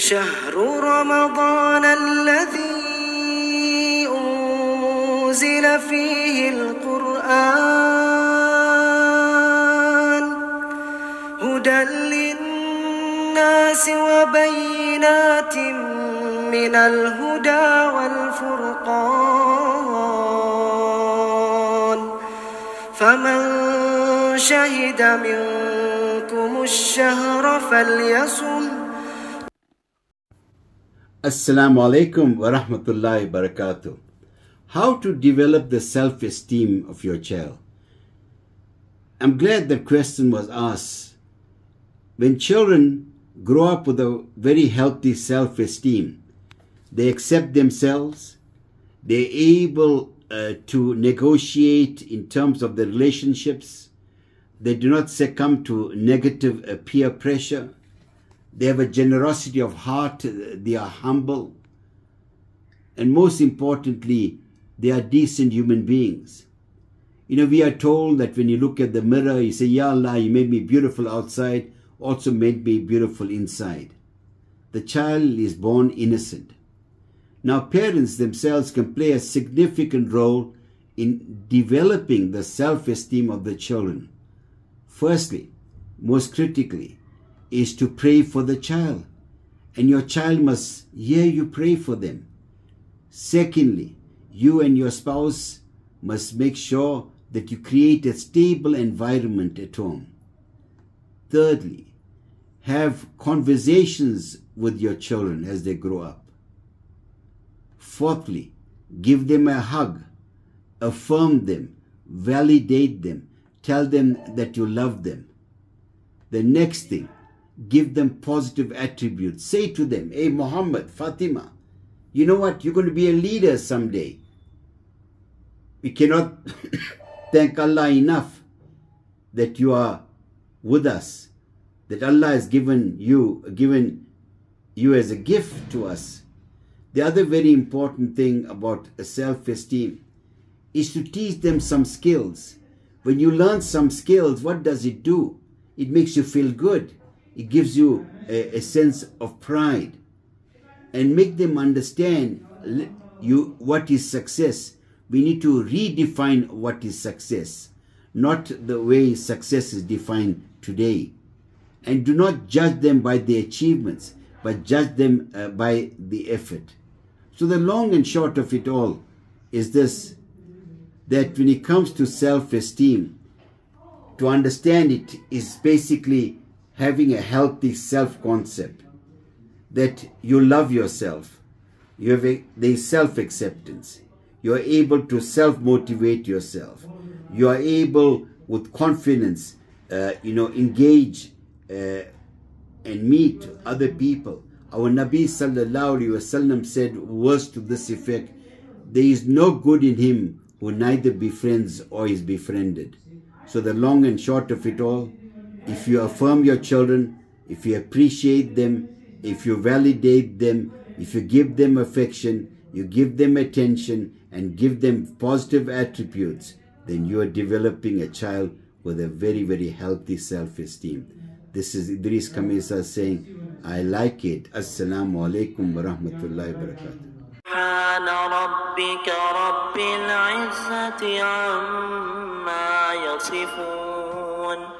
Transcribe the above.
شهر رمضان الذي أنزل فيه القرآن هدى للناس وبينات من الهدى والفرقان فمن شهد منكم الشهر فليصم Assalamu alaikum wa rahmatullahi barakatuh. How to develop the self esteem of your child? I'm glad that question was asked. When children grow up with a very healthy self esteem, they accept themselves, they're able uh, to negotiate in terms of the relationships, they do not succumb to negative uh, peer pressure they have a generosity of heart, they are humble, and most importantly, they are decent human beings. You know, we are told that when you look at the mirror, you say, Ya Allah, you made me beautiful outside, also made me beautiful inside. The child is born innocent. Now, parents themselves can play a significant role in developing the self esteem of the children. Firstly, most critically, is to pray for the child. And your child must hear you pray for them. Secondly, you and your spouse must make sure that you create a stable environment at home. Thirdly, have conversations with your children as they grow up. Fourthly, give them a hug, affirm them, validate them, tell them that you love them. The next thing, give them positive attributes. Say to them, Hey Muhammad, Fatima, you know what? You're going to be a leader someday. We cannot thank Allah enough that you are with us, that Allah has given you, given you as a gift to us. The other very important thing about self-esteem is to teach them some skills. When you learn some skills, what does it do? It makes you feel good it gives you a, a sense of pride and make them understand you what is success. We need to redefine what is success not the way success is defined today. And do not judge them by the achievements but judge them uh, by the effort. So the long and short of it all is this that when it comes to self-esteem to understand it is basically having a healthy self-concept, that you love yourself, you have a, there is self-acceptance, you are able to self-motivate yourself, you are able with confidence, uh, you know, engage uh, and meet other people. Our Nabi sallallahu alaihi wasallam said words to this effect, there is no good in him who neither befriends or is befriended. So the long and short of it all, if you affirm your children, if you appreciate them, if you validate them, if you give them affection, you give them attention, and give them positive attributes, then you are developing a child with a very, very healthy self-esteem. This is Edris Khamissa saying, I like it. Assalamu alaikum wa rahmatullahi wa barakatuh. سبحان ربك رب العزة عما يصفون